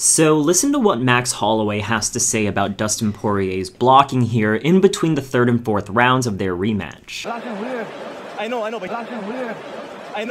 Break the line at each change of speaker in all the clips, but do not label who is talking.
So listen to what Max Holloway has to say about Dustin Poirier's blocking here in between the third and fourth rounds of their rematch.
I know, I know, but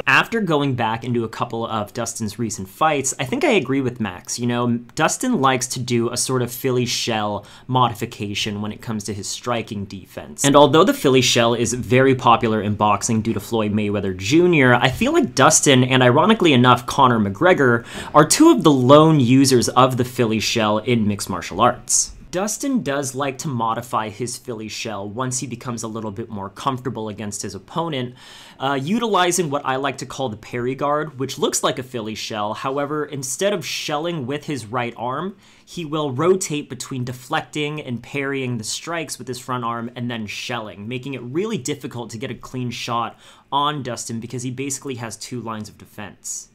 After going back into a couple of Dustin's recent fights, I think I agree with Max. You know, Dustin likes to do a sort of Philly shell modification when it comes to his striking defense. And although the Philly shell is very popular in boxing due to Floyd Mayweather Jr., I feel like Dustin and ironically enough Conor McGregor are two of the lone users of the Philly shell in mixed martial arts. Dustin does like to modify his Philly shell once he becomes a little bit more comfortable against his opponent, uh, utilizing what I like to call the parry guard, which looks like a Philly shell. However, instead of shelling with his right arm, he will rotate between deflecting and parrying the strikes with his front arm and then shelling, making it really difficult to get a clean shot on Dustin because he basically has two lines of defense.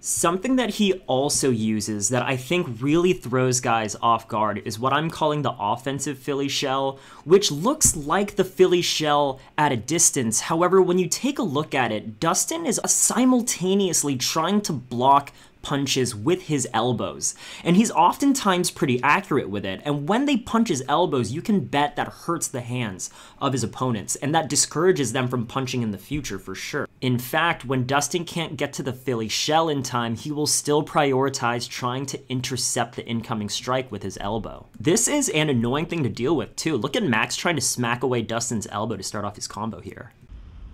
Something that he also uses that I think really throws guys off guard is what I'm calling the offensive Philly shell, which looks like the Philly shell at a distance. However, when you take a look at it, Dustin is simultaneously trying to block punches with his elbows. And he's oftentimes pretty accurate with it. And when they punch his elbows, you can bet that hurts the hands of his opponents. And that discourages them from punching in the future for sure. In fact, when Dustin can't get to the Philly shell in time, he will still prioritize trying to intercept the incoming strike with his elbow. This is an annoying thing to deal with too. Look at Max trying to smack away Dustin's elbow to start off his combo here.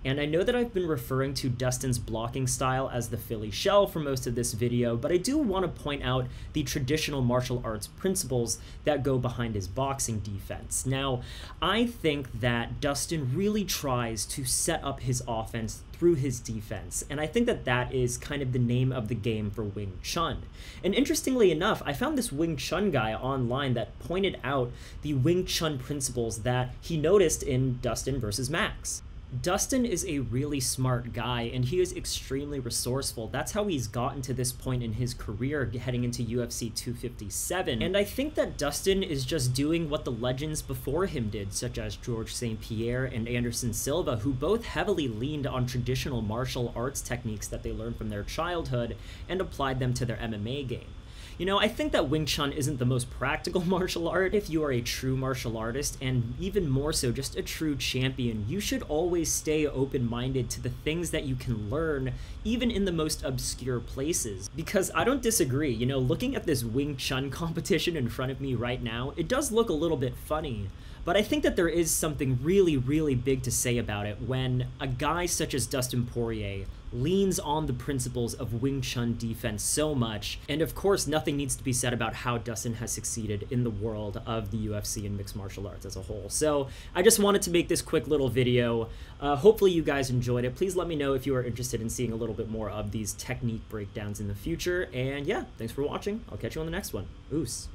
And I know that I've been referring to Dustin's blocking style as the Philly shell for most of this video, but I do want to point out the traditional martial arts principles that go behind his boxing defense. Now, I think that Dustin really tries to set up his offense through his defense, and I think that that is kind of the name of the game for Wing Chun. And interestingly enough, I found this Wing Chun guy online that pointed out the Wing Chun principles that he noticed in Dustin versus Max. Dustin is a really smart guy and he is extremely resourceful. That's how he's gotten to this point in his career heading into UFC 257. And I think that Dustin is just doing what the legends before him did, such as George St. Pierre and Anderson Silva, who both heavily leaned on traditional martial arts techniques that they learned from their childhood and applied them to their MMA game. You know, I think that Wing Chun isn't the most practical martial art. If you are a true martial artist, and even more so, just a true champion, you should always stay open minded to the things that you can learn, even in the most obscure places. Because I don't disagree, you know, looking at this Wing Chun competition in front of me right now, it does look a little bit funny. But I think that there is something really, really big to say about it when a guy such as Dustin Poirier leans on the principles of Wing Chun defense so much. And of course, nothing needs to be said about how Dustin has succeeded in the world of the UFC and mixed martial arts as a whole. So I just wanted to make this quick little video. Uh, hopefully you guys enjoyed it. Please let me know if you are interested in seeing a little bit more of these technique breakdowns in the future. And yeah, thanks for watching. I'll catch you on the next one. Oos.